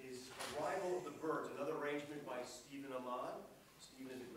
is Arrival of the Birds, another arrangement by Stephen Amon. Stephen is a